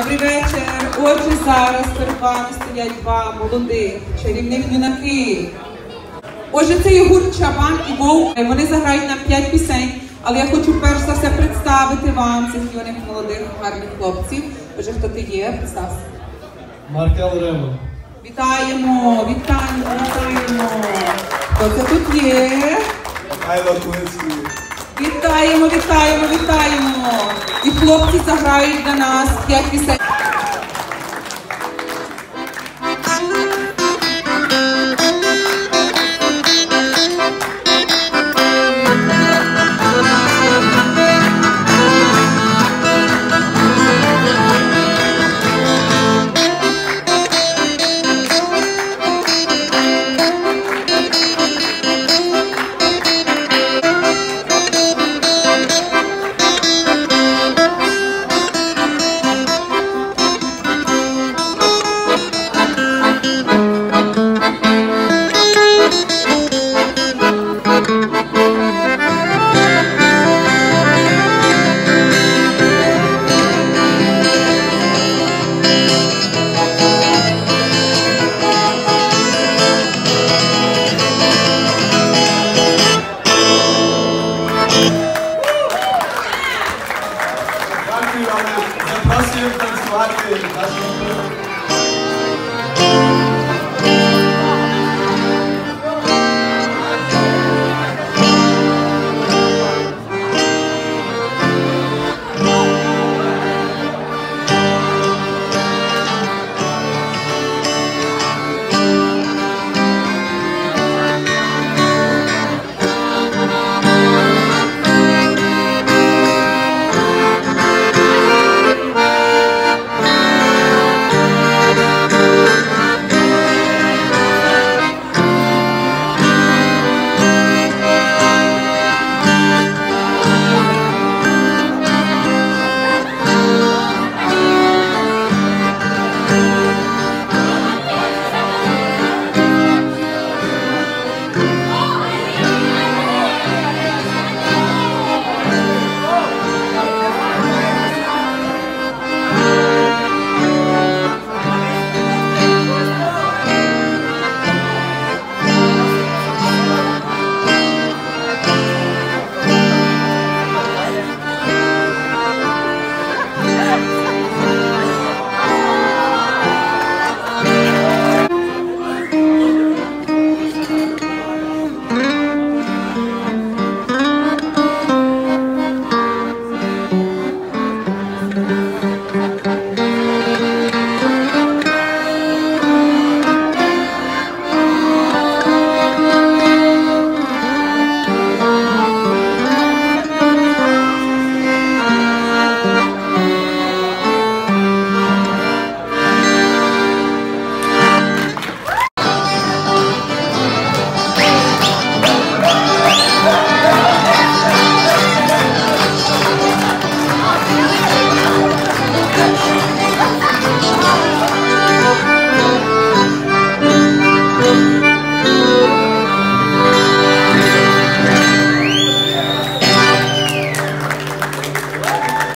Добрий вечір. Отже, зараз перед вами стоять два молодих чарівних юнаки. Отже, це є гурт Чабан і Вовк. Вони заграють нам п'ять пісень, але я хочу перш за все представити вам цих юних молодих гарних хлопців. Отже, хто ти є? Представся. Маркел Ремо. Вітаємо, вітаємо, вітаємо. Хто це тут є? Михайло Кулицький. Вітаємо, вітаємо, вітаємо. І хлопці заграють для нас п'ять пісень. Thank you.